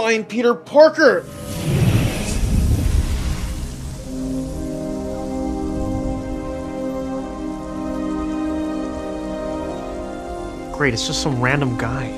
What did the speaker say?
find Peter Parker. Great, it's just some random guy.